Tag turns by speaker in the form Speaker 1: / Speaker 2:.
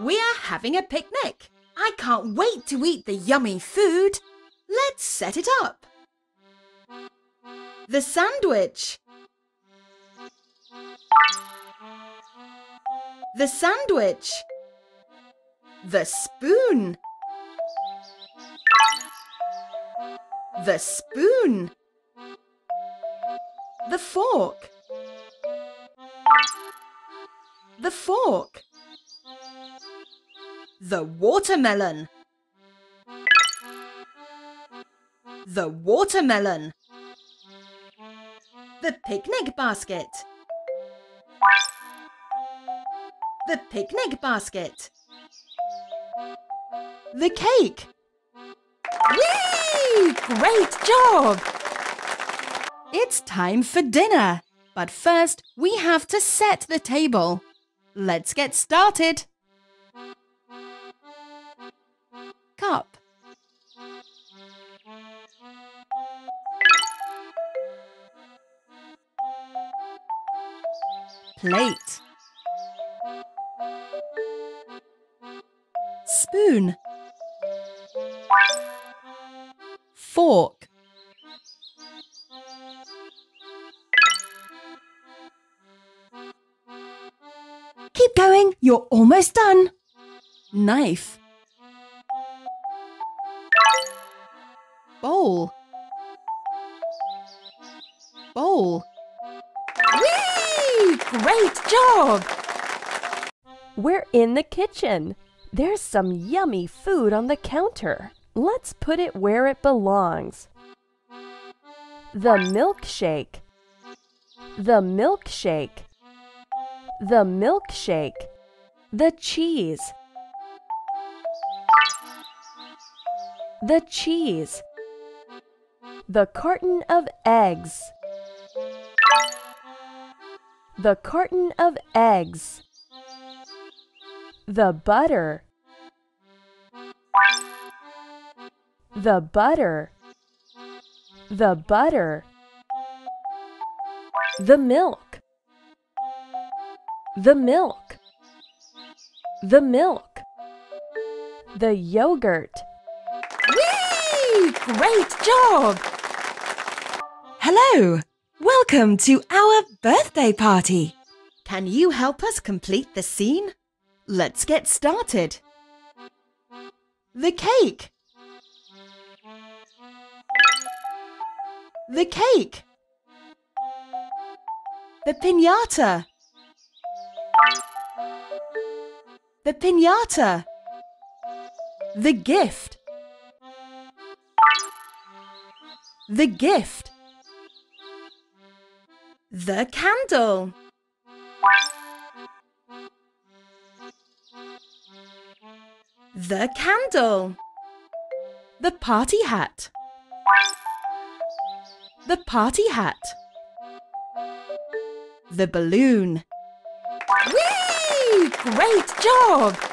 Speaker 1: We are having a picnic. I can't wait to eat the yummy food. Let's set it up. The sandwich. The sandwich. The spoon. The spoon. The fork. The fork. The watermelon. The watermelon. The picnic basket. The picnic basket. The cake. Whee! Great job! It's time for dinner. But first, we have to set the table. Let's get started. Plate. Spoon. Fork. Keep going, you're almost done. Knife. Bowl. Bowl. Great job!
Speaker 2: We're in the kitchen. There's some yummy food on the counter. Let's put it where it belongs. The milkshake. The milkshake. The milkshake. The cheese. The cheese. The carton of eggs. The carton of eggs. The butter. The butter. The butter. The milk. The milk. The milk. The yogurt.
Speaker 1: Whee! Great job! Hello! Welcome to our birthday party. Can you help us complete the scene? Let's get started. The cake. The cake. The pinata. The pinata. The gift. The gift. The candle. The candle. The party hat. The party hat. The balloon. Whee! Great job!